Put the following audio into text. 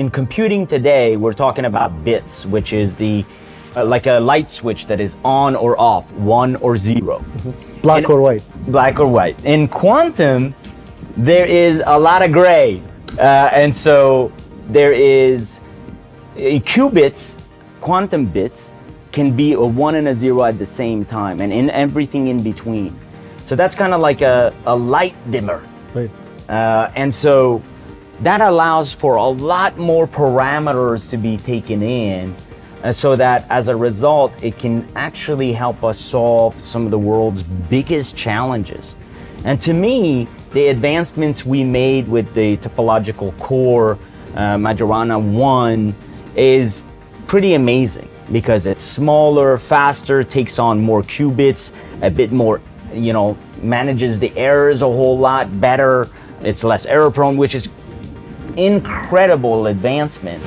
in computing today, we're talking about bits, which is the uh, like a light switch that is on or off, one or 0 Black In- or white. black or white. In quantum, there is a lot of gray, uh, and so there is uh, qubits, quantum bits, can be a one and a zero at the same time, and in everything in between. So that's kind of like a, a light dimmer. Right. Uh, and so that allows for a lot more parameters to be taken in, uh, so that as a result, it can actually help us solve some of the world's biggest challenges. And to me, the advancements we made with the topological core, uh, Majorana 1, is pretty amazing because it's smaller, faster, takes on more qubits, a bit more, you know, manages the errors a whole lot better. It's less error prone, which is incredible advancement.